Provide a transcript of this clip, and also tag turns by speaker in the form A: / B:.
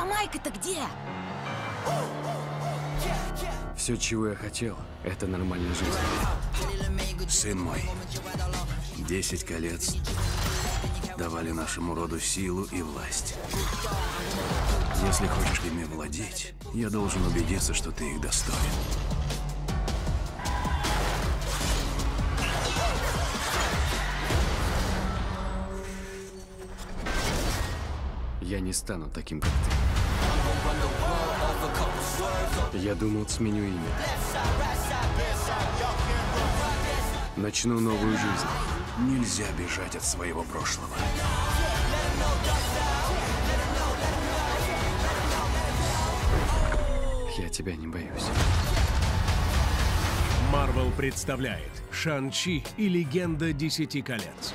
A: А Майка-то где?
B: Все, чего я хотел, это нормальная жизнь.
C: Сын мой, десять колец давали нашему роду силу и власть. Если хочешь ими владеть, я должен убедиться, что ты их достоин.
B: Я не стану таким, как ты. Я думал, сменю имя. Начну новую жизнь.
C: Нельзя бежать от своего прошлого.
B: Я тебя не боюсь.
D: Марвел представляет Шан-Чи и Легенда Десяти Колец.